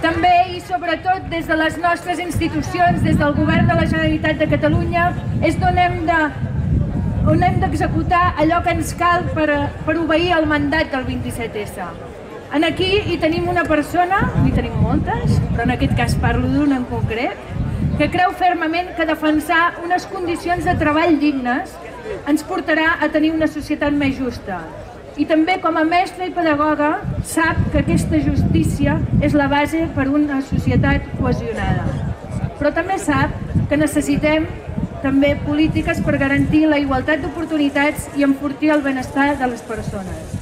També i sobretot des de les nostres institucions, des del Govern de la Generalitat de Catalunya, és de on hem d'executar allò que ens cal per, per obeir el mandat del 27S. En aquí hi tenim una persona, n'hi tenim moltes, però en aquest cas parlo d'una en concret, que creu fermament que defensar unes condicions de treball dignes ens portarà a tenir una societat més justa. I també com a mestra i pedagoga sap que aquesta justícia és la base per una societat cohesionada. Però també sap que necessitem també polítiques per garantir la igualtat d'oportunitats i enfortir el benestar de les persones.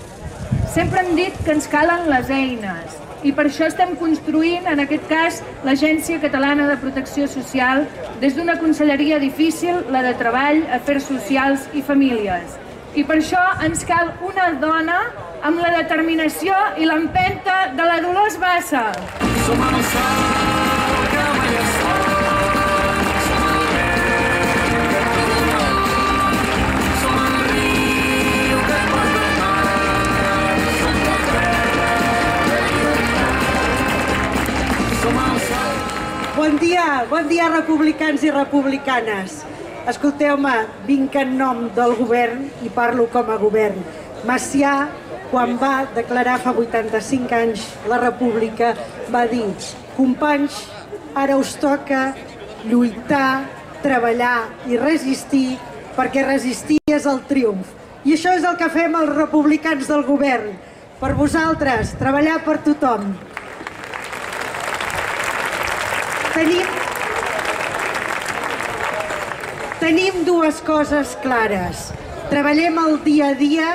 Sempre hem dit que ens calen les eines i per això estem construint, en aquest cas, l'Agència Catalana de Protecció Social des d'una conselleria difícil, la de Treball, Afers Socials i Famílies. I per això ens cal una dona amb la determinació i l'empenta de la Dolors Bassa. Som el sol que mai Bon dia, bon dia republicans i republicanes. Escolteu-me, vinc en nom del govern i parlo com a govern. Macià, quan va declarar fa 85 anys la república, va dir companys, ara us toca lluitar, treballar i resistir, perquè resistir és el triomf. I això és el que fem els republicans del govern. Per vosaltres, treballar per tothom. tenim, tenim dues coses clares. Treballem el dia a dia,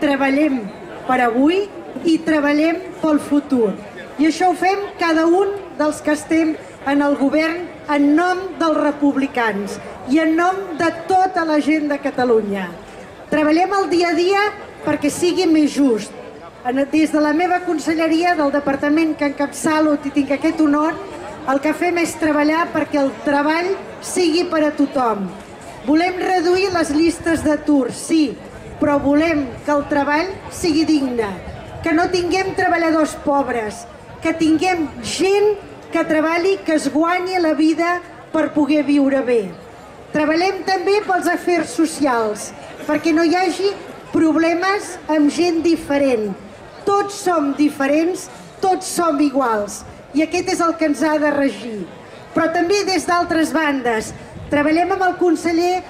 treballem per avui i treballem pel futur. I això ho fem cada un dels que estem en el govern en nom dels republicans i en nom de tota la gent de Catalunya. Treballem el dia a dia perquè sigui més just. Des de la meva conselleria, del departament que encapçalo i tinc aquest honor, el que fem és treballar perquè el treball sigui per a tothom. Volem reduir les llistes d'atur, sí, però volem que el treball sigui digne, que no tinguem treballadors pobres, que tinguem gent que treballi, que es guanyi la vida per poder viure bé. Treballem també pels afers socials, perquè no hi hagi problemes amb gent diferent. Tots som diferents, tots som iguals i aquest és el que ens ha de regir. Però també des d'altres bandes. Treballem amb el conseller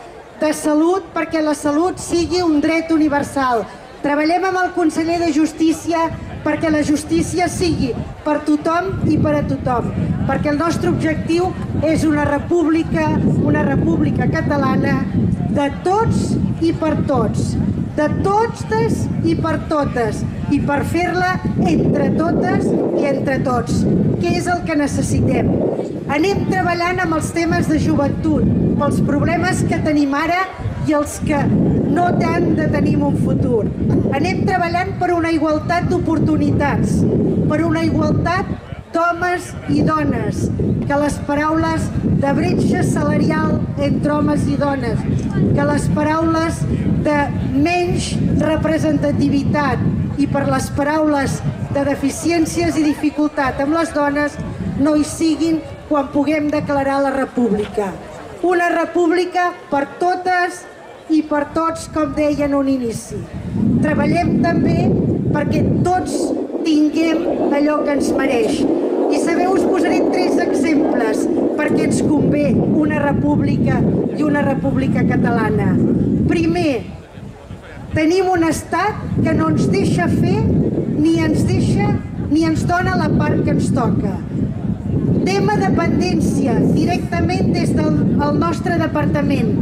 de Salut perquè la salut sigui un dret universal. Treballem amb el conseller de Justícia perquè la justícia sigui per tothom i per a tothom. Perquè el nostre objectiu és una república, una república catalana de tots i per tots de totes i per totes i per fer-la entre totes i entre tots, que és el que necessitem. Anem treballant amb els temes de joventut, pels problemes que tenim ara i els que no han de tenir un futur. Anem treballant per una igualtat d'oportunitats, per una igualtat d'homes i dones, que les paraules de bretxa salarial entre homes i dones, que les paraules de menys representativitat i per les paraules de deficiències i dificultat amb les dones no hi siguin quan puguem declarar la república. Una república per totes i per tots, com deia en un inici. Treballem també perquè tots tinguem allò que ens mereix. I sabeu, us posaré tres exemples perquè ens convé una república i una república catalana. Primer, tenim un estat que no ens deixa fer ni ens deixa ni ens dona la part que ens toca. Tema dependència, directament des del el nostre departament.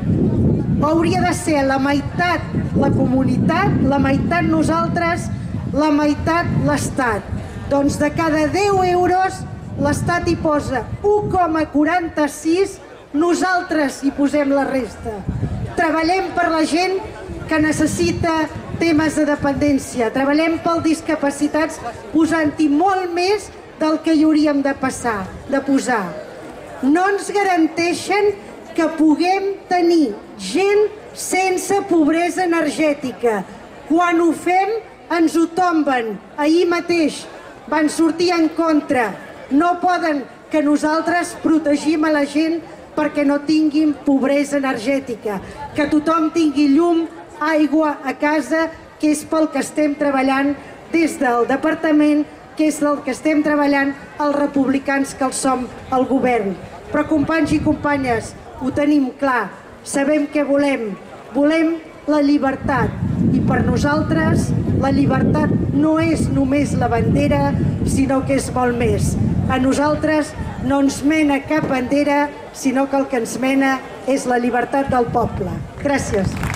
Hauria de ser la meitat la comunitat, la meitat nosaltres, la meitat l'Estat. Doncs de cada 10 euros l'Estat hi posa 1,46, nosaltres hi posem la resta. Treballem per la gent que necessita temes de dependència, treballem pel discapacitats posant-hi molt més del que hi hauríem de passar, de posar. No ens garanteixen que puguem tenir gent sense pobresa energètica. Quan ho fem, ens ho tomben. Ahir mateix van sortir en contra. No poden que nosaltres protegim a la gent perquè no tinguin pobresa energètica, que tothom tingui llum, aigua a casa, que és pel que estem treballant des del departament, que és el que estem treballant els republicans que el som al govern. Però companys i companyes, ho tenim clar, sabem què volem. Volem la llibertat per nosaltres la llibertat no és només la bandera, sinó que és molt més. A nosaltres no ens mena cap bandera, sinó que el que ens mena és la llibertat del poble. Gràcies.